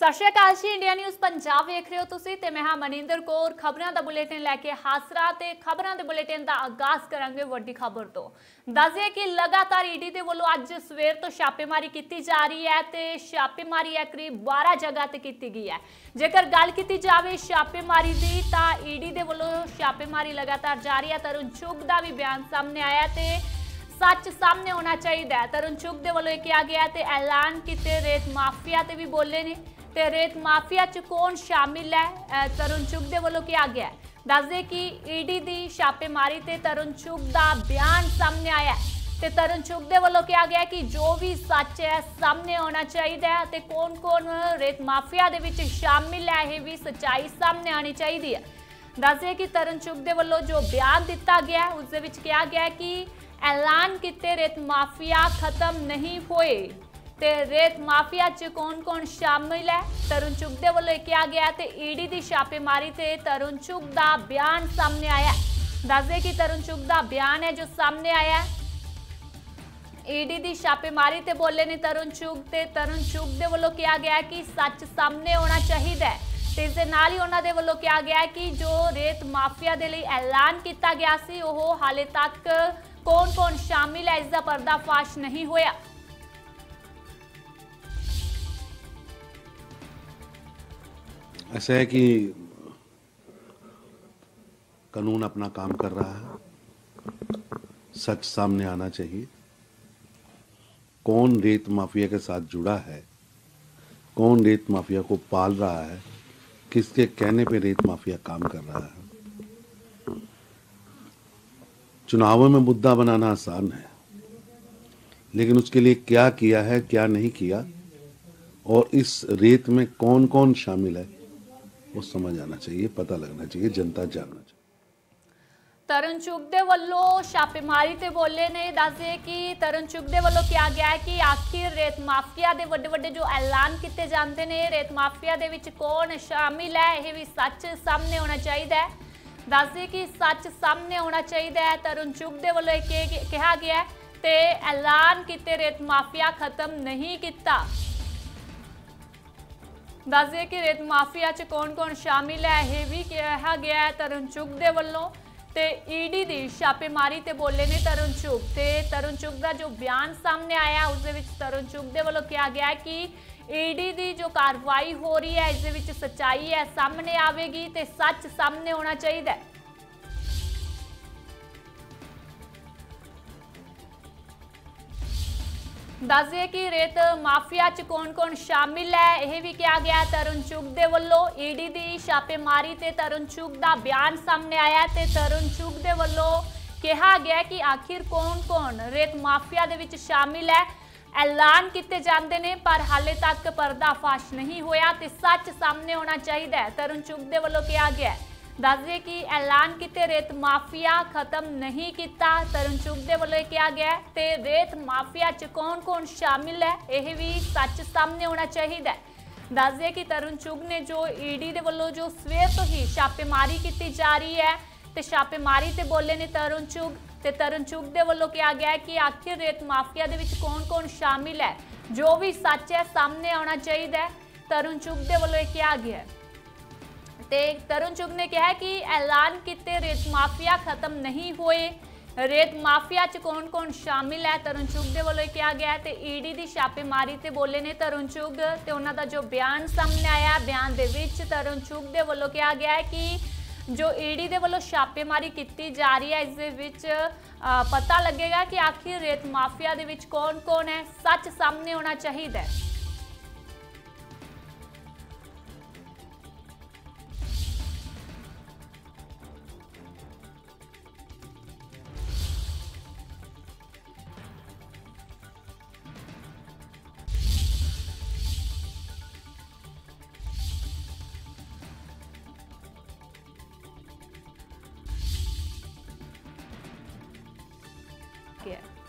ਸਤਿ ਸ਼੍ਰੀ ਅਕਾਲ ਜੀ, India news Punjab ਵੇਖ ਰਹੇ ਹੋ ਤੁਸੀਂ ਤੇ ਮੈਂ ਹਾਂ ਮਨਿੰਦਰ ਕੌਰ। ਖਬਰਾਂ ਦਾ ਬੁਲੇਟਿਨ ਲੈ ਕੇ ਹਾਸਰਾ ਤੇ ਖਬਰਾਂ ਦੇ ਬੁਲੇਟਿਨ ਦਾ ਆਗਾਜ਼ ਕਰਾਂਗੇ ਵੱਡੀ ਖਬਰ ਤੋਂ। ਦੱਸਿਆ ਕਿ ਲਗਾਤਾਰ ਈਡੀ ਦੇ ਵੱਲੋਂ ਅੱਜ ਸਵੇਰ ਤੋਂ ਛਾਪੇਮਾਰੀ ਕੀਤੀ ਜਾ ਰਹੀ ਹੈ ਤੇ ਛਾਪੇਮਾਰੀ ਹੈ ਕਰੀਬ 12 ਜਗ੍ਹਾ ਤੇ ਕੀਤੀ ਗਈ ਹੈ। ਜੇਕਰ ਗੱਲ ਕੀਤੀ ਜਾਵੇ ਛਾਪੇਮਾਰੀ ਦੀ ਤਾਂ ਈਡੀ ਦੇ ਵੱਲੋਂ ਛਾਪੇਮਾਰੀ ਲਗਾਤਾਰ ਜਾਰੀ ਹੈ। ਤਰੁਣ ਚੁੱਗ ਦਾ ਵੀ ਬਿਆਨ ਸਾਹਮਣੇ ਆਇਆ ਤੇ ਸੱਚ ਸਾਹਮਣੇ ਹੋਣਾ ਚਾਹੀਦਾ ਤਰੁਣ ਚੁੱਗ ਦੇ ਵੱਲੋਂ ਇਹ ਕਿਹਾ ਗਿਆ ਤੇ ਐਲਾਨ ਕੀਤੇ ਰੇਤ ਮਾਫੀਆ ਤੇ ਵੀ ਬੋਲੇ ਨੇ। ਤੇ ਰੇਤ ਮਾਫੀਆ ਚ ਕੌਣ ਸ਼ਾਮਿਲ ਹੈ? ਤਰੁਣ ਚੁੱਗ ਦੇ ਵੱਲੋਂ ਕਿਹਾ ਗਿਆ ਹੈ। ਦੱਸਦੇ ਕਿ ਈਡੀ ਦੀ ਛਾਪੇਮਾਰੀ ਤੇ ਤਰੁਣ ਚੁੱਗ ਦਾ ਬਿਆਨ ਸਾਹਮਣੇ ਆਇਆ ਹੈ। ਤੇ ਤਰੁਣ ਚੁੱਗ ਦੇ ਵੱਲੋਂ ਕਿਹਾ ਗਿਆ ਕਿ ਜੋ ਵੀ ਸੱਚ ਹੈ, ਸਾਹਮਣੇ ਆਉਣਾ ਚਾਹੀਦਾ ਹੈ ਤੇ ਕੌਣ-ਕੌਣ ਰੇਤ ਮਾਫੀਆ ਦੇ ਵਿੱਚ ਸ਼ਾਮਿਲ ਹੈ, ਇਹ ਵੀ ਸੱਚਾਈ ਸਾਹਮਣੇ ਆਣੀ ਚਾਹੀਦੀ ਹੈ। ਦੱਸਦੇ ਕਿ ਤਰੁਣ ਚੁੱਗ ਦੇ ਵੱਲੋਂ ਜੋ ਬਿਆਨ ਦਿੱਤਾ ਗਿਆ ਉਸ ਦੇ ਵਿੱਚ ਕਿਹਾ ਗਿਆ ਕਿ ਐਲਾਨ ਕੀਤੇ ਰੇਤ ਮਾਫੀਆ ਖਤਮ ਨਹੀਂ ਹੋਏ। ਤੇ ਰੇਤ ਮਾਫੀਆ ਚ ਕੌਣ-ਕੌਣ ਸ਼ਾਮਿਲ ਹੈ? ਤਰੁਣ ਚੁੱਗ ਦੇ ਵੱਲੋਂ ਇਹ ਕਿਹਾ ਗਿਆ ਹੈ ਤੇ ਈਡੀ ਦੀ ਛਾਪੇਮਾਰੀ ਤੇ ਤਰੁਣ ਚੁੱਗ ਦਾ ਬਿਆਨ ਸਾਹਮਣੇ ਆਇਆ ਦੱਸਦੇ ਕਿ ਤਰੁਣ ਚੁੱਗ ਦਾ ਬਿਆਨ ਹੈ ਜੋ ਸਾਹਮਣੇ ਆਇਆ ਹੈ। ਈਡੀ ਦੀ ਛਾਪੇਮਾਰੀ ਤੇ ਬੋਲੇ ਨੇ ਤਰੁਣ ਚੁੱਗ ਤੇ ਤਰੁਣ ਚੁੱਗ ਦੇ ਵੱਲੋਂ ਕਿਹਾ ਗਿਆ ਕਿ ਸੱਚ ਸਾਹਮਣੇ ਆਉਣਾ ਚਾਹੀਦਾ ਹੈ। ਤੇ ਇਸ ਦੇ ਨਾਲ ਹੀ ਉਹਨਾਂ ਦੇ ਵੱਲੋਂ ਕਿਹਾ ਗਿਆ ਕਿ ਜੋ ਰੇਤ ਮਾਫੀਆ ਦੇ ਲਈ ਐਲਾਨ ਕੀਤਾ ਗਿਆ ਸੀ, ਉਹ ਹਾਲੇ ਤੱਕ ਕੌਣ-ਕੌਣ ਸ਼ਾਮਿਲ ਹੈ, ਇਸ ਦਾ ਪਰਦਾਫਾਸ਼ ਨਹੀਂ ਹੋਇਆ। ऐसा है कि कानून अपना काम कर रहा है। सच सामने आना चाहिए। कौन रेत माफिया के साथ जुड़ा है? कौन रेत माफिया को पाल रहा है? किसके कहने पे रेत माफिया काम कर रहा है? चुनावों में मुद्दा बनाना आसान है, लेकिन उसके लिए क्या किया है, क्या नहीं किया? और इस रेत में कौन कौन शामिल है? ਉਹ ਸਮਝ ਆਣਾ ਚਾਹੀਏ, ਪਤਾ ਲੱਗਣਾ ਚਾਹੀਏ, ਜਨਤਾ ਜਾਗਣਾ ਚਾਹੀਏ। ਤਰਨ ਚੁਗ ਦੇ ਵੱਲੋਂ ਛਾਪੇਮਾਰੀ ਤੇ ਬੋਲੇ ਨੇ ਦੱਸਦੇ ਕਿ ਤਰਨ ਚੁਗ ਦੇ ਵੱਲੋਂ ਕਿਹਾ ਗਿਆ ਹੈ ਕਿ ਆਖਿਰ ਰੇਤ ਮਾਫੀਆ ਦੇ ਵੱਡੇ ਵੱਡੇ ਜੋ ਐਲਾਨ ਕੀਤੇ ਜਾਂਦੇ ਨੇ, ਰੇਤ ਮਾਫੀਆ ਦੇ ਵਿੱਚ ਕੌਣ ਸ਼ਾਮਿਲ ਹੈ, ਇਹ ਵੀ ਸੱਚ ਸਾਹਮਣੇ ਆਉਣਾ ਚਾਹੀਦਾ ਹੈ। ਦੱਸਦੇ ਕਿ ਸੱਚ ਸਾਹਮਣੇ ਆਉਣਾ ਚਾਹੀਦਾ ਹੈ, ਤਰਨ ਚੁਗ ਦੇ ਵੱਲੋਂ ਇਹ ਕਿਹਾ ਗਿਆ ਤੇ ਐਲਾਨ ਕੀਤੇ ਰੇਤ ਮਾਫੀਆ ਖਤਮ ਨਹੀਂ ਕੀਤਾ। ਦੱਸਦੇ ਕਿ ਰੇਤ ਮਾਫੀਆ ਚ ਕੌਣ-ਕੌਣ ਸ਼ਾਮਿਲ ਹੈ, ਇਹ ਵੀ ਕਿਹਾ ਗਿਆ ਹੈ ਤਰੁਣ ਚੁੱਗ ਦੇ ਵੱਲੋਂ ਤੇ ਈਡੀ ਦੀ ਛਾਪੇਮਾਰੀ ਤੇ ਬੋਲੇ ਨੇ ਤਰੁਣ ਚੁੱਗ ਤੇ ਤਰੁਣ ਚੁੱਗ ਦਾ ਜੋ ਬਿਆਨ ਸਾਹਮਣੇ ਆਇਆ, ਉਸ ਦੇ ਵਿੱਚ ਤਰੁਣ ਚੁੱਗ ਦੇ ਵੱਲੋਂ ਕਿਹਾ ਗਿਆ ਹੈ ਕਿ ਈਡੀ ਦੀ ਜੋ ਕਾਰਵਾਈ ਹੋ ਰਹੀ ਹੈ, ਇਸ ਦੇ ਵਿੱਚ ਸੱਚਾਈ ਹੈ, ਸਾਹਮਣੇ ਆਵੇਗੀ ਤੇ ਸੱਚ ਸਾਹਮਣੇ ਆਉਣਾ ਚਾਹੀਦਾ ਹੈ। ਦੱਸਦੇ ਕਿ ਰੇਤ ਮਾਫੀਆ ਚ ਕੌਣ-ਕੌਣ ਸ਼ਾਮਿਲ ਹੈ? ਇਹ ਵੀ ਕਿਹਾ ਗਿਆ ਤਰੁਣ ਚੁੱਗ ਦੇ ਵੱਲੋਂ ਈਡੀ ਦੀ ਛਾਪੇਮਾਰੀ ਤੇ ਤਰੁਣ ਚੁੱਗ ਦਾ ਬਿਆਨ ਸਾਹਮਣੇ ਆਇਆ ਹੈ ਤੇ ਤਰੁਣ ਚੁੱਗ ਦੇ ਵੱਲੋਂ ਕਿਹਾ ਗਿਆ ਕਿ ਆਖਿਰ ਕੌਣ-ਕੌਣ ਰੇਤ ਮਾਫੀਆ ਦੇ ਵਿੱਚ ਸ਼ਾਮਿਲ ਹੈ? ਐਲਾਨ ਕੀਤੇ ਜਾਂਦੇ ਨੇ, ਪਰ ਹਾਲੇ ਤੱਕ ਪਰਦਾਫਾਸ਼ ਨਹੀਂ ਹੋਇਆ ਤੇ ਸੱਚ ਸਾਹਮਣੇ ਆਉਣਾ ਚਾਹੀਦਾ ਹੈ ਤਰੁਣ ਚੁੱਗ ਦੇ ਵੱਲੋਂ ਕਿਹਾ ਗਿਆ ਹੈ। ਦੱਸਦੇ ਕਿ ਐਲਾਨ ਕੀਤੇ ਰੇਤ ਮਾਫੀਆ ਖਤਮ ਨਹੀਂ ਕੀਤਾ। ਤਰੁਣ ਚੁੱਗ ਦੇ ਵੱਲੋਂ ਇਹ ਕਿਹਾ ਗਿਆ ਹੈ ਤੇ ਰੇਤ ਮਾਫੀਆ ਚ ਕੌਣ-ਕੌਣ ਸ਼ਾਮਿਲ ਹੈ, ਇਹ ਵੀ ਸੱਚ ਸਾਹਮਣੇ ਆਉਣਾ ਚਾਹੀਦਾ ਹੈ। ਦੱਸਦੇ ਕਿ ਤਰੁਣ ਚੁੱਗ ਨੇ ਜੋ ਈਡੀ ਦੇ ਵੱਲੋਂ ਜੋ ਸਵੇਰ ਤੋਂ ਹੀ ਛਾਪੇਮਾਰੀ ਕੀਤੀ ਜਾ ਰਹੀ ਹੈ ਤੇ ਛਾਪੇਮਾਰੀ ਤੇ ਬੋਲੇ ਨੇ ਤਰੁਣ ਚੁੱਗ ਤੇ ਤਰੁਣ ਚੁੱਗ ਦੇ ਵੱਲੋਂ ਕਿਹਾ ਗਿਆ ਕਿ ਆਖਿਰ ਰੇਤ ਮਾਫੀਆ ਦੇ ਵਿੱਚ ਕੌਣ-ਕੌਣ ਸ਼ਾਮਿਲ ਹੈ, ਜੋ ਵੀ ਸੱਚ ਹੈ, ਸਾਹਮਣੇ ਆਉਣਾ ਚਾਹੀਦਾ ਹੈ। ਤਰੁਣ ਚੁੱਗ ਦੇ ਵੱਲੋਂ ਇਹ ਕਿਹਾ ਗਿਆ ਹੈ। ਤੇ ਤਰੁਣ ਚੁੱਗ ਨੇ ਕਿਹਾ ਕਿ ਐਲਾਨ ਕੀਤੇ ਰੇਤ ਮਾਫੀਆ ਖਤਮ ਨਹੀਂ ਹੋਏ। ਰੇਤ ਮਾਫੀਆ ਚ ਕੌਣ-ਕੌਣ ਸ਼ਾਮਿਲ ਹੈ? ਤਰੁਣ ਚੁੱਗ ਦੇ ਵੱਲੋਂ ਇਹ ਕਿਹਾ ਗਿਆ ਹੈ ਤੇ ਈਡੀ ਦੀ ਛਾਪੇਮਾਰੀ ਤੇ ਬੋਲੇ ਨੇ ਤਰੁਣ ਚੁੱਗ ਤੇ ਉਹਨਾਂ ਦਾ ਜੋ ਬਿਆਨ ਸਾਹਮਣੇ ਆਇਆ, ਬਿਆਨ ਦੇ ਵਿੱਚ ਤਰੁਣ ਚੁੱਗ ਦੇ ਵੱਲੋਂ ਕਿਹਾ ਗਿਆ ਹੈ ਕਿ ਜੋ ਈਡੀ ਦੇ ਵੱਲੋਂ ਛਾਪੇਮਾਰੀ ਕੀਤੀ ਜਾ ਰਹੀ ਹੈ, ਇਸ ਦੇ ਵਿੱਚ ਪਤਾ ਲੱਗੇਗਾ ਕਿ ਆਖਿਰ ਰੇਤ ਮਾਫੀਆ ਦੇ ਵਿੱਚ ਕੌਣ-ਕੌਣ ਹੈ। ਸੱਚ ਸਾਹਮਣੇ ਆਉਣਾ ਚਾਹੀਦਾ ਹੈ। here.